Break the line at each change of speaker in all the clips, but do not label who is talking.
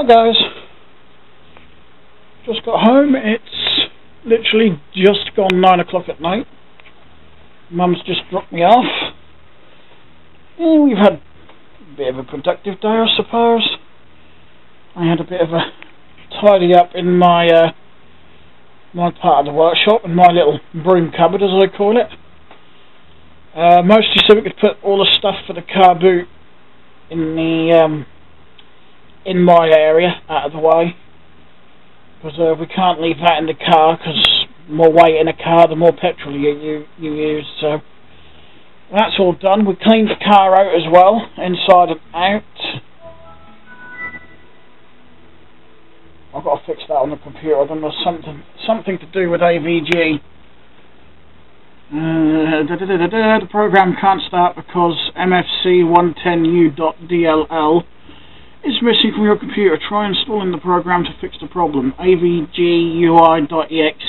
Hi guys. Just got home. It's literally just gone nine o'clock at night. Mum's just dropped me off. Yeah, we've had a bit of a productive day, I suppose. I had a bit of a tidy up in my uh, my part of the workshop and my little broom cupboard, as I call it. Uh, mostly so we could put all the stuff for the car boot in the um, in my area out of the way. Because uh, we can't leave that in the car because more weight in a car the more petrol you, you, you use so. That's all done. We cleaned the car out as well inside and out. I've got to fix that on the computer. I don't know something something to do with AVG uh, da, da, da, the program can't start because MFC 110U.dll is missing from your computer. Try installing the program to fix the problem. AVGUI.exe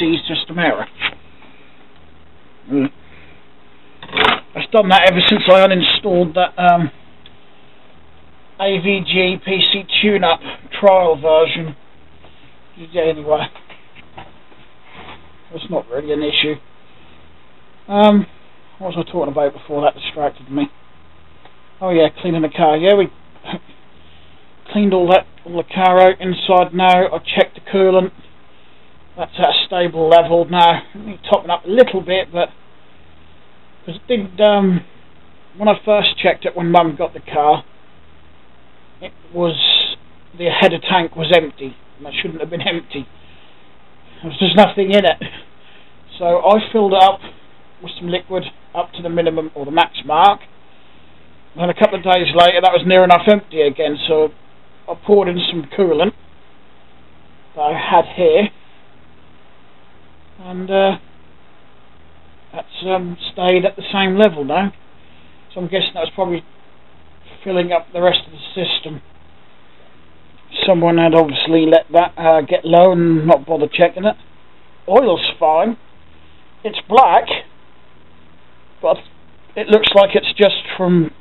is just a error. Mm. I've done that ever since I uninstalled that um, AVG PC tune-up trial version. Anyway, it's not really an issue. Um, what was I talking about before that distracted me? Oh yeah, cleaning the car. Yeah, we cleaned all that all the car out inside now. I checked the coolant. That's at a stable level now. topping up a little bit, but because it did um, when I first checked it when Mum got the car, it was the header tank was empty. And that shouldn't have been empty. There was just nothing in it. So I filled it up with some liquid up to the minimum or the max mark. And a couple of days later, that was near enough empty again. So I poured in some coolant that I had here. And uh, that's um, stayed at the same level now. So I'm guessing that's probably filling up the rest of the system. Someone had obviously let that uh, get low and not bother checking it. Oil's fine. It's black but it looks like it's just from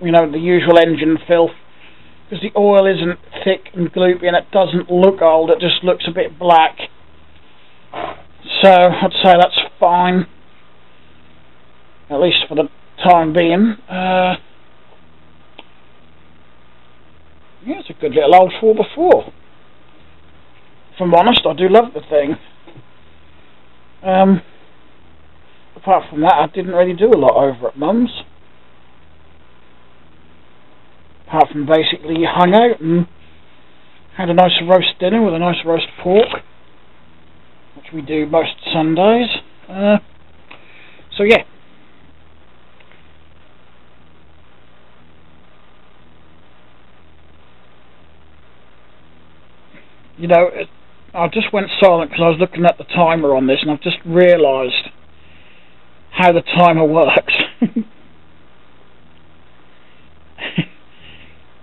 you know the usual engine filth because the oil isn't thick and gloopy and it doesn't look old, it just looks a bit black. So I'd say that's fine, at least for the time being. Uh, yeah, it's a good little old 4x4. If I'm honest, I do love the thing. Um, apart from that, I didn't really do a lot over at Mum's apart from basically hung out and had a nice roast dinner with a nice roast pork, which we do most Sundays. Uh, so yeah. You know, it, I just went silent because I was looking at the timer on this and I've just realised how the timer works.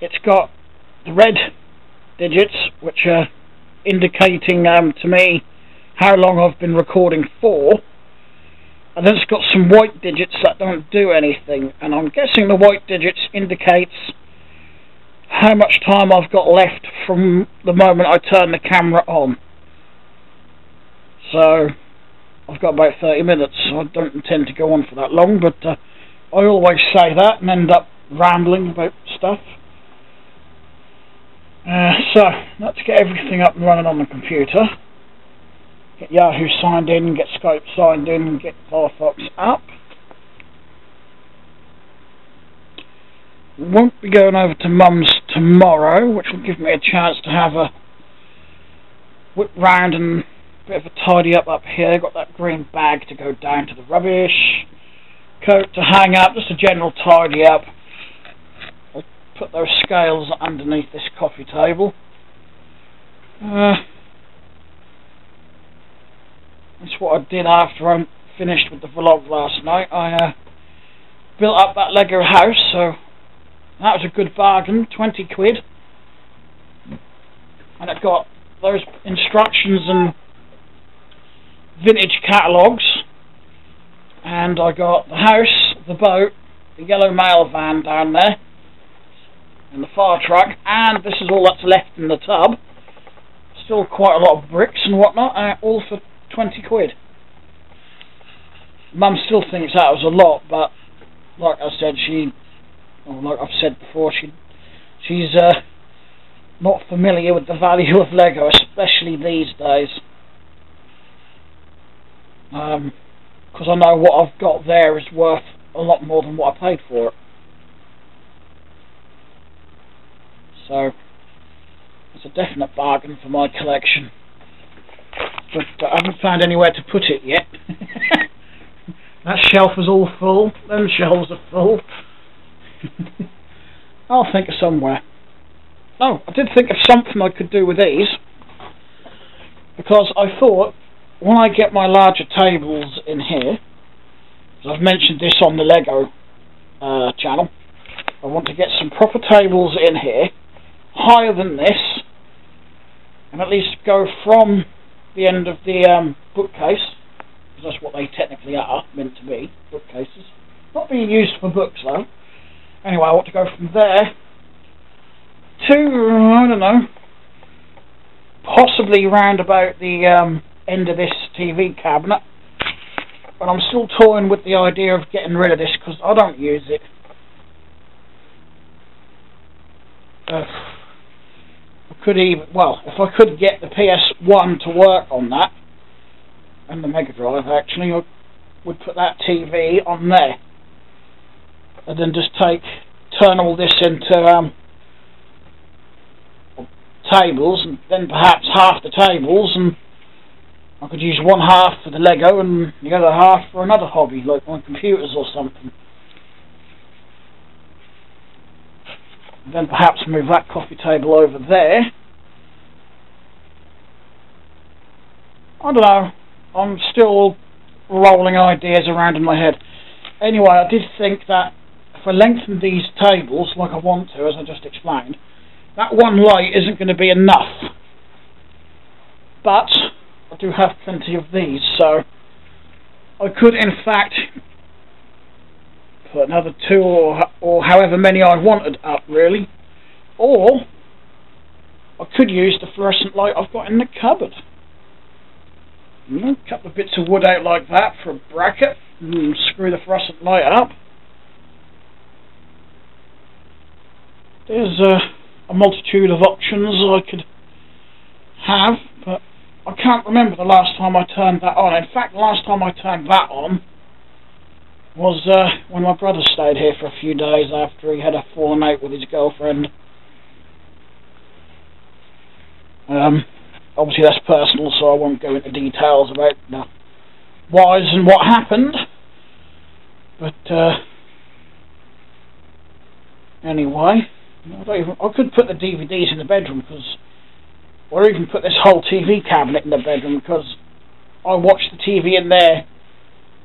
It's got the red digits which are indicating um, to me how long I've been recording for. And then it's got some white digits that don't do anything. And I'm guessing the white digits indicates how much time I've got left from the moment I turn the camera on. So I've got about 30 minutes. I don't intend to go on for that long but uh, I always say that and end up rambling about stuff uh, so, let's get everything up and running on the computer. Get Yahoo signed in, get Skype signed in, get Firefox up. Won't be going over to Mum's tomorrow, which will give me a chance to have a whip round and a bit of a tidy up up here. Got that green bag to go down to the rubbish. Coat to hang up, just a general tidy up put those scales underneath this coffee table. Uh, that's what I did after I finished with the vlog last night. I uh, built up that Lego house, so that was a good bargain, 20 quid. And it got those instructions and vintage catalogues. And I got the house, the boat, the yellow mail van down there in the fire truck, and this is all that's left in the tub. Still quite a lot of bricks and whatnot, uh, all for 20 quid. Mum still thinks that was a lot, but like I said, she, like I've said before, she, she's uh, not familiar with the value of Lego, especially these days. Because um, I know what I've got there is worth a lot more than what I paid for it. So, it's a definite bargain for my collection. But I haven't found anywhere to put it yet. that shelf is all full. Them shelves are full. I'll think of somewhere. Oh, I did think of something I could do with these. Because I thought, when I get my larger tables in here, I've mentioned this on the Lego uh, channel, I want to get some proper tables in here, higher than this, and at least go from the end of the um, bookcase, because that's what they technically are, meant to be, bookcases. Not being used for books though. Anyway, I want to go from there to, I don't know, possibly round about the um, end of this TV cabinet. But I'm still toying with the idea of getting rid of this because I don't use it. Could even, well, if I could get the PS1 to work on that, and the Mega Drive actually, I would put that TV on there. And then just take, turn all this into um, tables, and then perhaps half the tables, and I could use one half for the Lego and the other half for another hobby, like my computers or something. Then perhaps move that coffee table over there. I don't know. I'm still rolling ideas around in my head. Anyway, I did think that if I lengthen these tables like I want to, as I just explained, that one light isn't going to be enough. But I do have plenty of these, so I could in fact put another two or, or however many I wanted up really. Or I could use the fluorescent light I've got in the cupboard. a couple of bits of wood out like that for a bracket and screw the fluorescent light up. There's a, a multitude of options I could have, but I can't remember the last time I turned that on. In fact, the last time I turned that on was uh, when my brother stayed here for a few days after he had a fallen out with his girlfriend. Um, obviously that's personal, so I won't go into details about the whys and what happened. But uh, anyway, I, even, I could put the DVDs in the bedroom because, or even put this whole TV cabinet in the bedroom because I watch the TV in there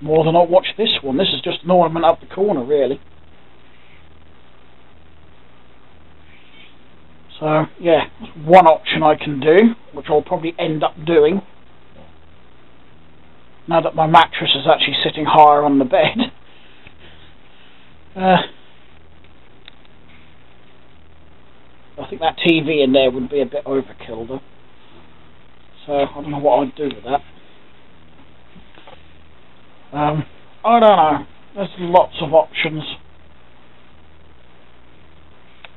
more than I watch this one. This is just an ornament up the corner, really. So, yeah, that's one option I can do, which I'll probably end up doing. Now that my mattress is actually sitting higher on the bed. Uh, I think that TV in there would be a bit overkill, though. So, I don't know what I'd do with that. Um, I don't know. There's lots of options.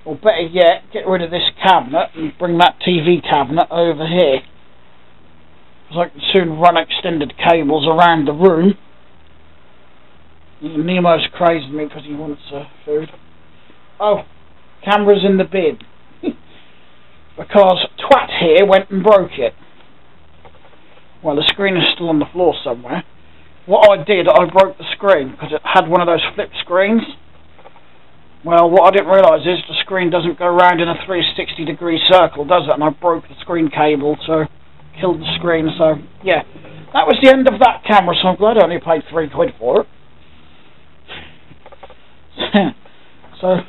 Or better yet, get rid of this cabinet and bring that TV cabinet over here. Because I can soon run extended cables around the room. Nemo's crazed me because he wants uh, food. Oh, camera's in the bin. because Twat here went and broke it. Well, the screen is still on the floor somewhere. What I did, I broke the screen because it had one of those flip screens. Well, what I didn't realise is the screen doesn't go round in a 360 degree circle, does it? And I broke the screen cable, so killed the screen. So yeah, that was the end of that camera. So I'm glad I only paid three quid for it. so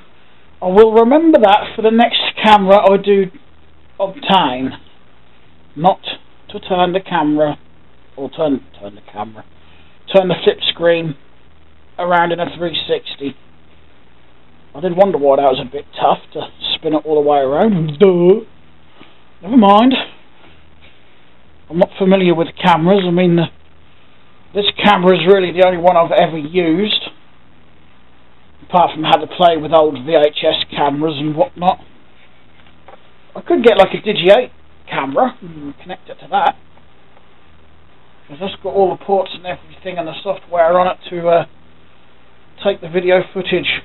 I will remember that for the next camera I do obtain. Not to turn the camera or turn turn the camera turn the flip screen around in a 360. I did wonder why that was a bit tough to spin it all the way around. Duh. Never mind. I'm not familiar with cameras. I mean, the, this camera is really the only one I've ever used. Apart from having to play with old VHS cameras and whatnot. I could get like a Digi-8 camera and connect it to that. Because that's got all the ports and everything and the software on it to uh, take the video footage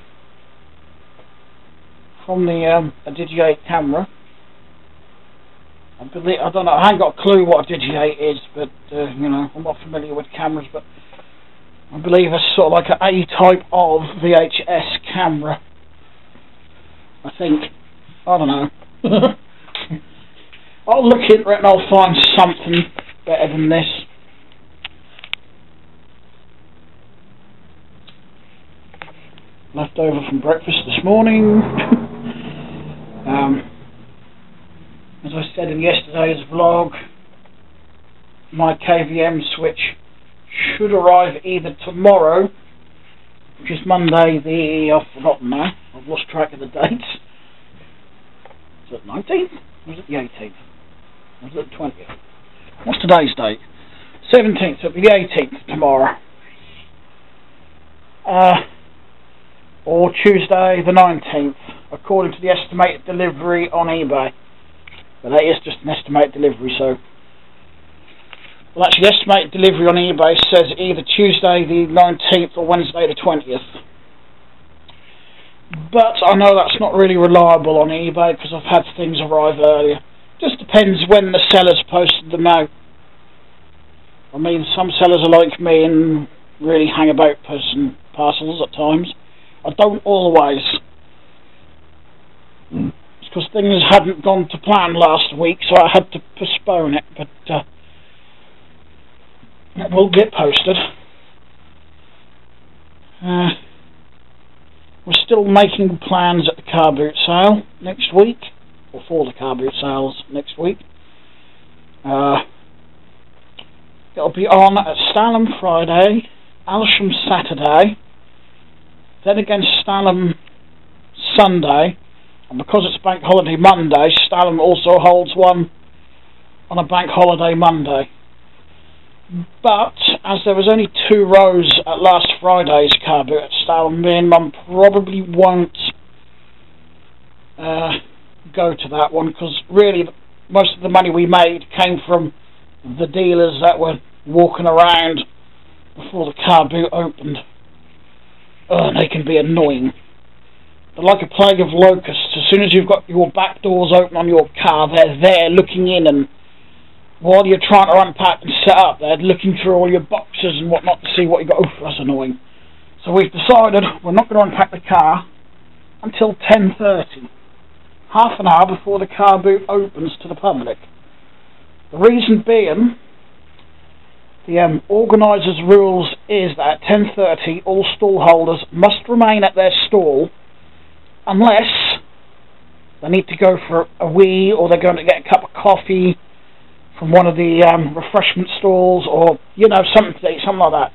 from the um, a Digi-8 camera. I believe I don't know. I haven't got a clue what a Digi-8 is, but uh, you know I'm not familiar with cameras. But I believe it's sort of like an A type of VHS camera. I think. I don't know. I'll look into it and I'll find something better than this. Left over from breakfast this morning. um, as I said in yesterday's vlog, my KVM switch should arrive either tomorrow, which is Monday the, I've forgotten now, I've lost track of the dates. Is it 19th? Was it the 18th? Was it the 20th? What's today's date? 17th, so it'll be the 18th tomorrow. Uh, or Tuesday the 19th, according to the estimated delivery on eBay. But that is just an estimated delivery, so... Well, actually, the estimated delivery on eBay says either Tuesday the 19th or Wednesday the 20th. But I know that's not really reliable on eBay because I've had things arrive earlier. Just depends when the sellers posted them out. I mean, some sellers are like me and really hang about person parcels at times. I don't always. Because things hadn't gone to plan last week, so I had to postpone it, but uh, it will get posted. Uh, we're still making plans at the car boot sale next week, or for the car boot sales next week. Uh, it'll be on at Stalham Friday, Aylsham Saturday, then again Stalham Sunday, and because it's Bank Holiday Monday, Stalham also holds one on a Bank Holiday Monday. But, as there was only two rows at last Friday's car boot at Stalham, me and Mum probably won't uh, go to that one, because really most of the money we made came from the dealers that were walking around before the car boot opened. Oh, they can be annoying. They're like a plague of locusts. As soon as you've got your back doors open on your car, they're there looking in and while you're trying to unpack and set up, they're looking through all your boxes and whatnot to see what you've got. Oh, that's annoying. So we've decided we're not going to unpack the car until 10.30. Half an hour before the car boot opens to the public. The reason being, the um, organiser's rules is that at 10.30 all stall holders must remain at their stall unless they need to go for a wee or they're going to get a cup of coffee from one of the um, refreshment stalls or, you know, something to eat, something like that.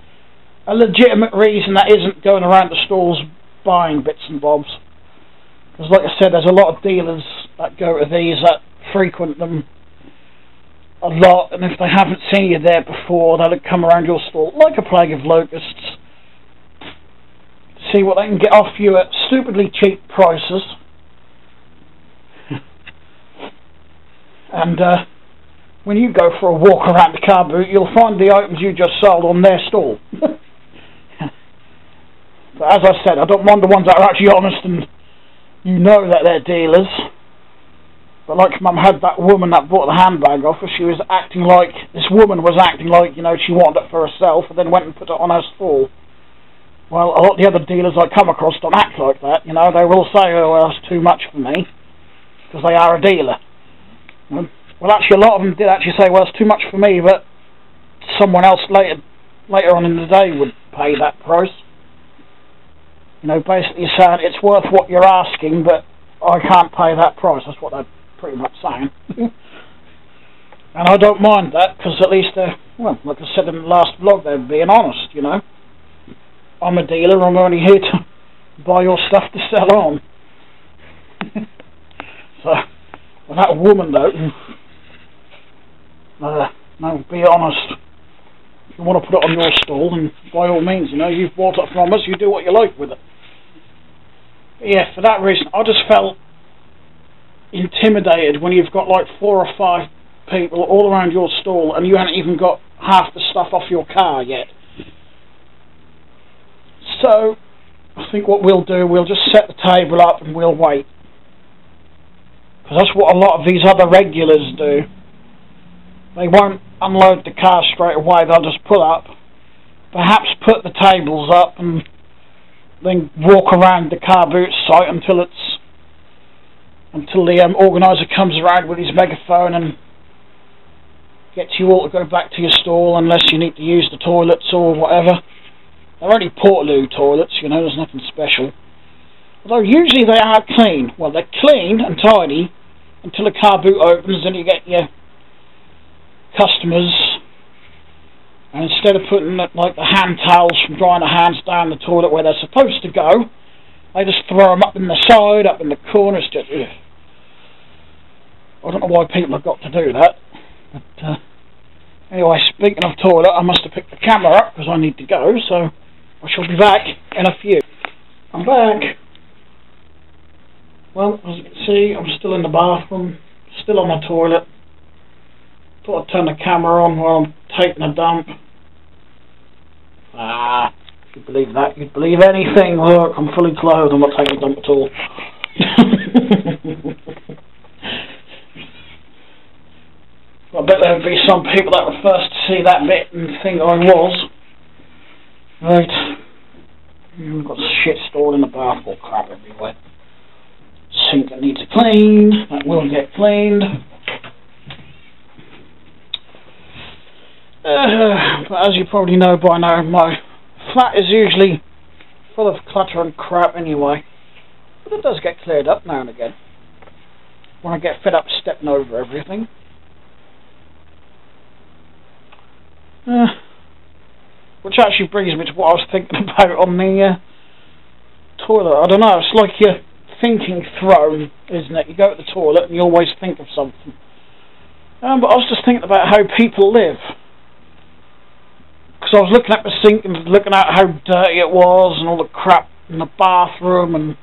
A legitimate reason that isn't going around the stalls buying bits and bobs. Because like I said, there's a lot of dealers that go to these that frequent them a lot, and if they haven't seen you there before, they'll come around your stall like a plague of locusts see what they can get off you at stupidly cheap prices. and uh, when you go for a walk around the car boot, you'll find the items you just sold on their stall. but as I said, I don't mind the ones that are actually honest and you know that they're dealers. But like Mum had that woman that bought the handbag off her, she was acting like, this woman was acting like, you know, she wanted it for herself and then went and put it on her stall. Well, a lot of the other dealers I come across don't act like that. You know, they will say, "Oh, well, that's too much for me," because they are a dealer. Well, actually, a lot of them did actually say, "Well, it's too much for me," but someone else later later on in the day would pay that price. You know, basically saying it's worth what you're asking, but I can't pay that price. That's what they're pretty much saying. and I don't mind that because at least they're, well, like I said in the last vlog, they're being honest. You know. I'm a dealer. I'm only here to buy your stuff to sell on. so, well, that woman though, uh, no, be honest. If you want to put it on your stall, then by all means, you know, you've bought it from us, you do what you like with it. But yeah, for that reason, I just felt intimidated when you've got like four or five people all around your stall and you haven't even got half the stuff off your car yet. So, I think what we'll do, we'll just set the table up and we'll wait. Because that's what a lot of these other regulars do. They won't unload the car straight away, they'll just pull up, perhaps put the tables up and then walk around the car boot site until it's until the um, organizer comes around with his megaphone and gets you all to go back to your stall unless you need to use the toilets or whatever. They're only Portaloo toilets, you know, there's nothing special. Although usually they are clean. Well, they're clean and tidy until the car boot opens and you get your customers and instead of putting like the hand towels from drying the hands down the toilet where they're supposed to go, they just throw them up in the side, up in the corners. Just, ugh. I don't know why people have got to do that. But uh, anyway, speaking of toilet, I must have picked the camera up because I need to go. So I shall be back in a few. I'm back. Well, as you can see, I'm still in the bathroom, still on my toilet. Thought I'd turn the camera on while I'm taking a dump. Ah, if you believe that, you'd believe anything. Look, I'm fully clothed, I'm not taking a dump at all. I bet there would be some people that would first to see that bit and think I was. Right. We've got shit stored in the bath, or crap everywhere. Sink that needs a clean, that will get cleaned. Uh, but as you probably know by now, my flat is usually full of clutter and crap anyway. But it does get cleared up now and again. When I get fed up stepping over everything. Uh, which actually brings me to what I was thinking about on the uh, toilet. I don't know, it's like your thinking throne, isn't it? You go to the toilet and you always think of something. Um, but I was just thinking about how people live. Because I was looking at the sink and looking at how dirty it was and all the crap in the bathroom and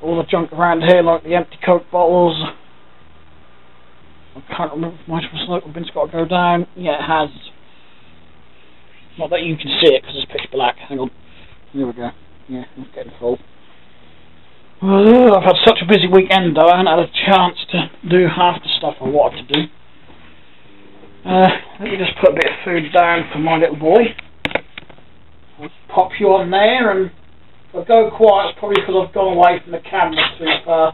all the junk around here, like the empty Coke bottles. I can't remember if my recycle bin's got to go down. Yeah, it has. Not that you can see it because it's pitch black. Hang on. Here we go. Yeah, it's getting full. Well, I've had such a busy weekend though, I haven't had a chance to do half the stuff I wanted to do. Uh, let me just put a bit of food down for my little boy. I'll pop you on there, and if I go quiet, it's probably because I've gone away from the camera too far.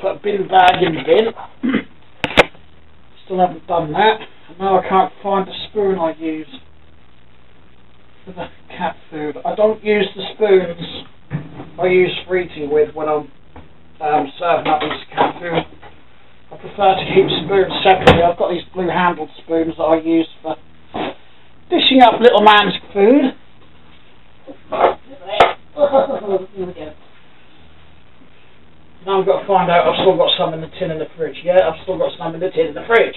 Put a bin bag in the bin. Still haven't done that. Now I can't find the spoon I use for the cat food. I don't use the spoons I use Freety with when I'm um, serving up this cat food. I prefer to keep spoons separately. I've got these blue handled spoons that I use for dishing up little man's food. Now I've got to find out I've still got some in the tin in the fridge. Yeah, I've still got some in the tin in the fridge.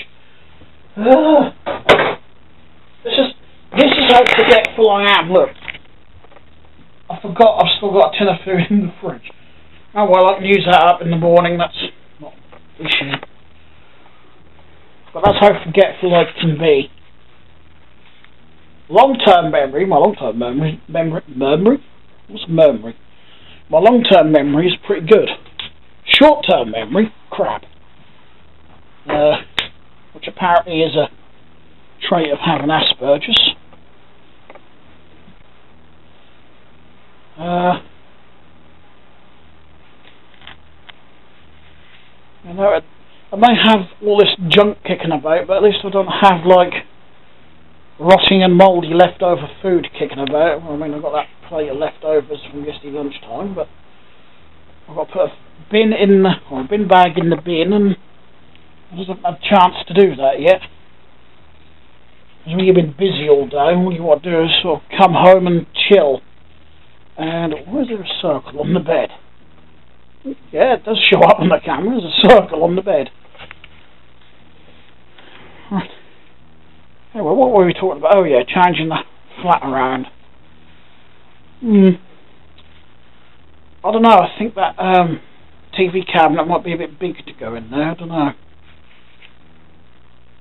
this is this is how forgetful I am. Look, I forgot I've still got a tin of food in the fridge. Oh well, I can use that up in the morning. That's not an issue. But that's how forgetful I can be. Long-term memory, my long-term memory, memory, memory. What's memory? My long-term memory is pretty good. Short-term memory, crap. Uh, which apparently is a trait of having Asperger's. Uh, I know I may have all this junk kicking about, but at least I don't have like rotting and mouldy leftover food kicking about. I mean, I've got that plate of leftovers from yesterday lunchtime, but I've got to put a bin in or bin bag in the bin, and I haven't had a chance to do that yet. Because when you've been busy all day, all you want to do is sort of come home and chill. And where's there a circle on the bed? Yeah, it does show up on the camera. There's a circle on the bed. Right. Anyway, what were we talking about? Oh yeah, changing the flat around. Hmm. I don't know, I think that um, TV cabinet might be a bit big to go in there, I don't know.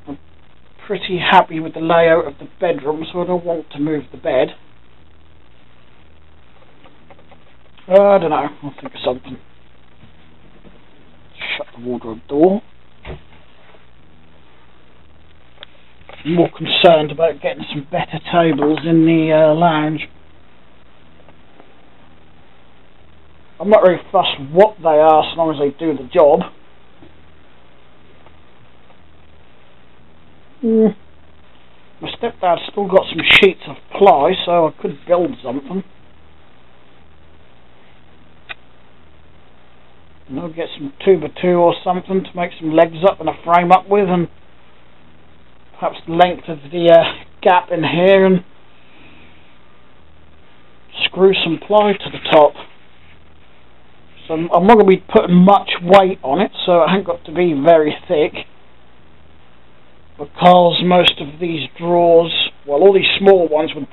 I'm pretty happy with the layout of the bedroom, so I don't want to move the bed. Uh, I don't know, I'll think of something. Shut the wardrobe door. I'm more concerned about getting some better tables in the uh, lounge. I'm not really fussed what they are so long as they do the job. Mm. My stepdad's still got some sheets of ply so I could build something. I'll get some 2 by 2 or something to make some legs up and a frame up with and perhaps the length of the uh, gap in here and screw some ply to the top. So I'm, not going to be putting much weight on it, so it hasn't got to be very thick. Because most of these drawers, well all these small ones would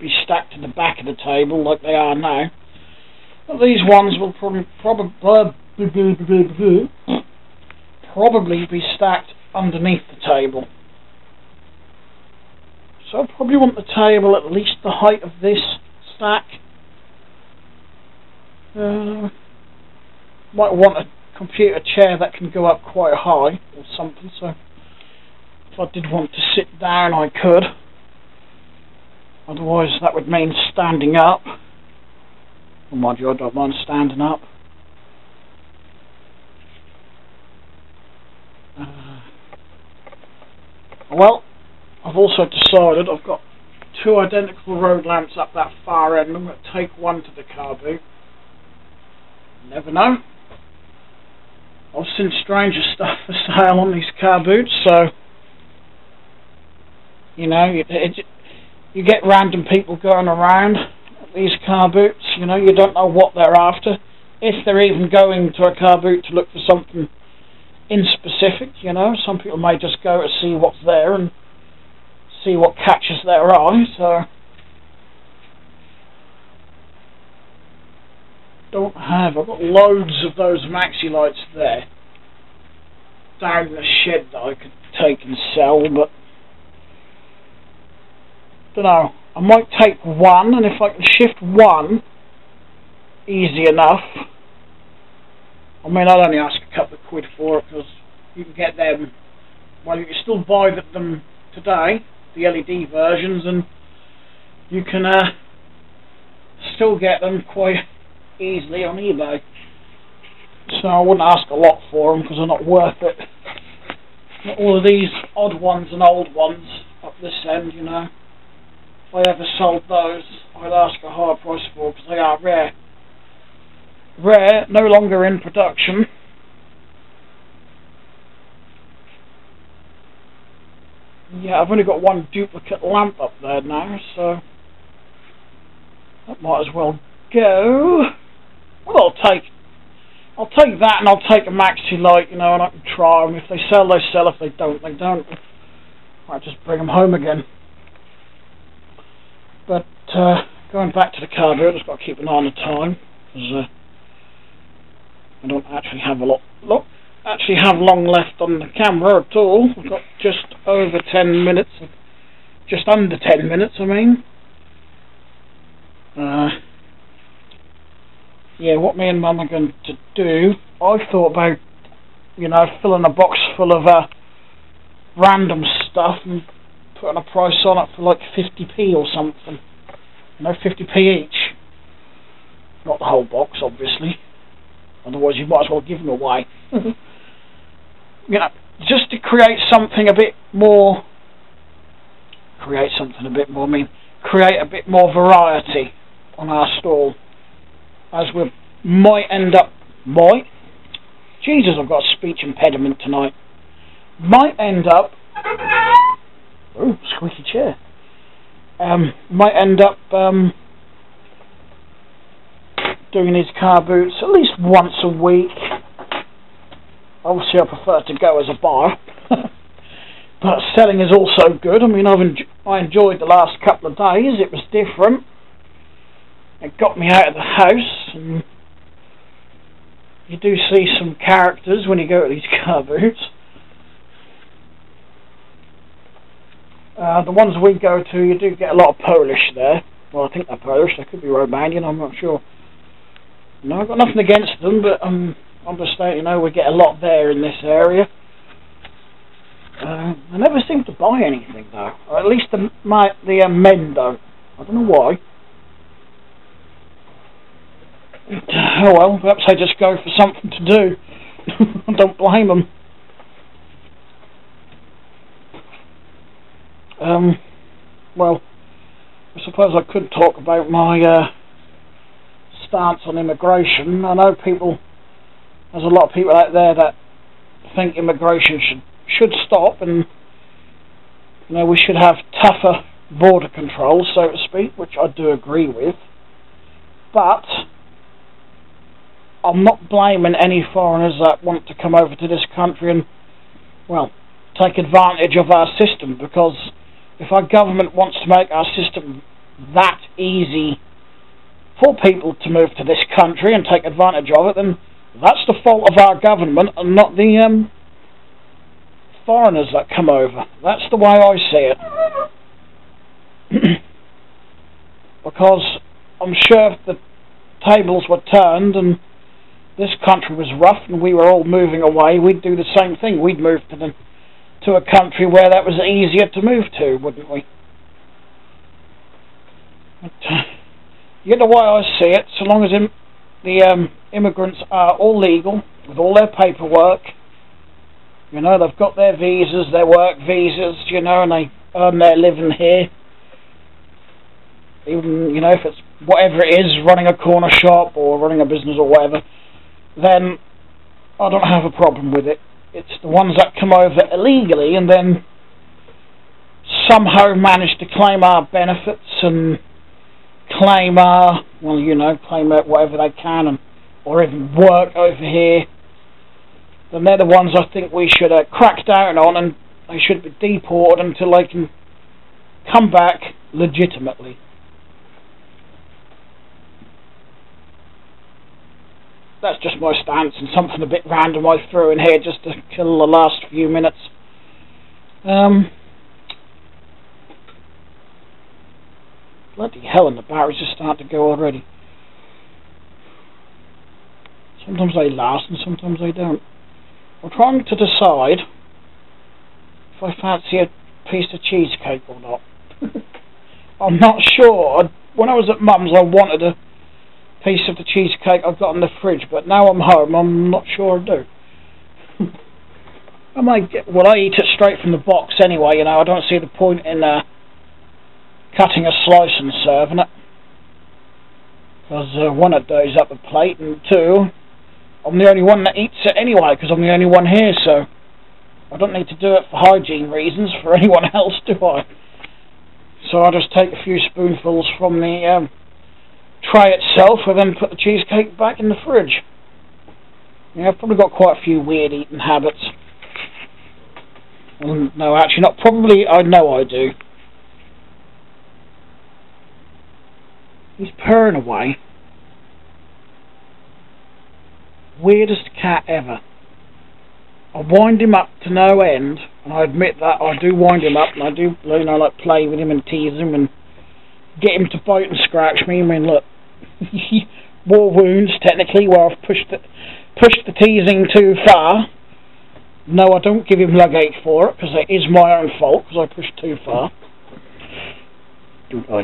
be stacked to the back of the table like they are now. But these ones will probably, probably, probably be stacked underneath the table. So I probably want the table at least the height of this stack. Uh, might want a computer chair that can go up quite high or something, so if I did want to sit down I could. Otherwise that would mean standing up. Well, mind you, I don't mind standing up. Uh, well, I've also decided I've got two identical road lamps up that far end. I'm going to take one to the car boot. Never know. I've seen stranger stuff for sale on these car boots, so you know, it, it, you get random people going around these car boots. You know, you don't know what they're after. If they're even going to a car boot to look for something in specific, you know, some people may just go to see what's there and see what catches their eye. So don't have. I've got loads of those maxi lights there down the shed that I could take and sell, but don't know. I might take one, and if I can shift one easy enough, I mean, I'd only ask a couple of quid for it because you can get them. Well, you can still buy them today, the LED versions, and you can uh, still get them quite easily on eBay. So I wouldn't ask a lot for them because they're not worth it. All of these odd ones and old ones up this end, you know. If I ever sold those, I'd ask a higher price for because they are rare. Rare, no longer in production. Yeah, I've only got one duplicate lamp up there now, so that might as well go. Well, I'll take I'll take that and I'll take a maxi light, you know, and I can try them. If they sell, they sell. If they don't, they don't. I'll just bring them home again. But uh, going back to the car I've just got to keep an eye on the time because uh, I don't actually have a lot. Look, actually have long left on the camera at all. I've got just over ten minutes, just under ten minutes. I mean. Uh, yeah, what me and Mum are going to do, I thought about, you know, filling a box full of uh, random stuff and putting a price on it for like 50p or something. You know, 50p each. Not the whole box, obviously. Otherwise, you might as well give them away. you know, just to create something a bit more. Create something a bit more. I mean, create a bit more variety on our stall as we might end up, might, Jesus, I've got a speech impediment tonight, might end up oh, squeaky chair. Um, might end up um, doing his car boots at least once a week. Obviously, I prefer to go as a bar, but selling is also good. I mean, I've I enjoyed the last couple of days. It was different. It got me out of the house, you do see some characters when you go to these car boots. Uh, the ones we go to, you do get a lot of Polish there. Well, I think they're Polish. They could be Romanian. I'm not sure. No, I've got nothing against them, but um, I'm just saying, you know, we get a lot there in this area. Uh, I never seem to buy anything though. Or at least the my the uh, men don't. I don't know why. Oh well, perhaps they just go for something to do. I don't blame them. Um, well, I suppose I could talk about my uh, stance on immigration. I know people, there's a lot of people out there that think immigration should should stop, and you know we should have tougher border controls, so to speak, which I do agree with. But I'm not blaming any foreigners that want to come over to this country and, well, take advantage of our system because if our government wants to make our system that easy for people to move to this country and take advantage of it, then that's the fault of our government and not the um, foreigners that come over. That's the way I see it. because I'm sure if the tables were turned and this country was rough and we were all moving away, we'd do the same thing. We'd move to the to a country where that was easier to move to, wouldn't we? But, uh, you know why I see it. So long as Im the um, immigrants are all legal with all their paperwork, you know they've got their visas, their work visas, you know, and they earn their living here. Even you know if it's whatever it is, running a corner shop or running a business or whatever, then I don't have a problem with it. It's the ones that come over illegally and then somehow manage to claim our benefits and claim our, well, you know, claim whatever they can and or even work over here. Then they're the ones I think we should uh, crack down on and they should be deported until they can come back legitimately. That's just my stance and something a bit random I threw in here just to kill the last few minutes. Um, bloody hell, and the batteries just starting to go already. Sometimes they last and sometimes they don't. I'm trying to decide if I fancy a piece of cheesecake or not. I'm not sure. When I was at Mum's, I wanted a piece of the cheesecake I've got in the fridge, but now I'm home, I'm not sure I do. I might get, well, I eat it straight from the box anyway, you know, I don't see the point in uh, cutting a slice and serving it. Because uh, one, it dirties up the plate, and two, I'm the only one that eats it anyway, because I'm the only one here, so I don't need to do it for hygiene reasons for anyone else, do I? So I'll just take a few spoonfuls from the um, tray itself and then put the cheesecake back in the fridge. Yeah, I've probably got quite a few weird eating habits. Well, no, actually not. Probably, I know I do. He's purring away. Weirdest cat ever. I wind him up to no end, and I admit that I do wind him up, and I do, you know, like play with him and tease him and get him to bite and scratch me. I mean, look, more wounds technically where I've pushed the, pushed the teasing too far. No, I don't give him leg ache for it because it is my own fault because I pushed too far. Do I?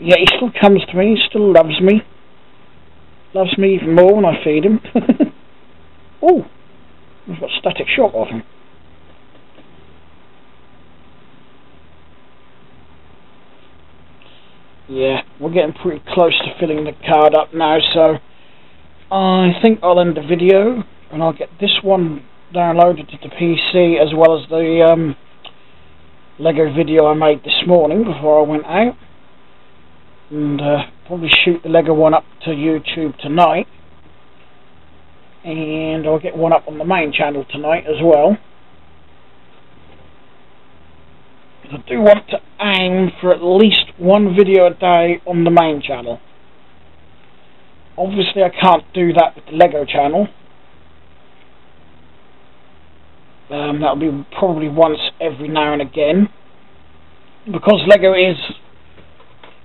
Yeah, he still comes to me. He still loves me. Loves me even more when I feed him. oh, I've got static shock off him. Yeah, we're getting pretty close to filling the card up now, so I think I'll end the video and I'll get this one downloaded to the PC as well as the um, Lego video I made this morning before I went out. And uh, probably shoot the Lego one up to YouTube tonight. And I'll get one up on the main channel tonight as well. I do want to aim for at least one video a day on the main channel. Obviously I can't do that with the Lego channel. Um, that'll be probably once every now and again. Because Lego is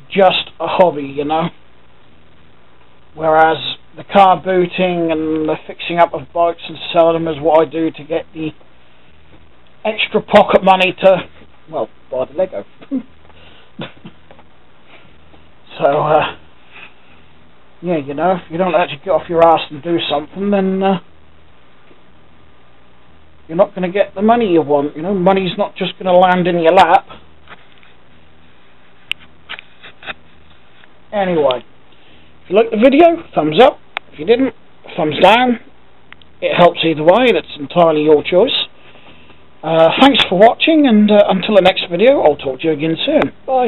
just a hobby, you know. Whereas the car booting and the fixing up of bikes and selling them is what I do to get the extra pocket money to, well, buy the Lego. so, uh, yeah, you know, if you don't actually get off your ass and do something, then uh, you're not going to get the money you want. You know, money's not just going to land in your lap. Anyway, if you liked the video, thumbs up. If you didn't, thumbs down. It helps either way, that's entirely your choice. Uh, thanks for watching, and uh, until the next video, I'll talk to you again soon. Bye.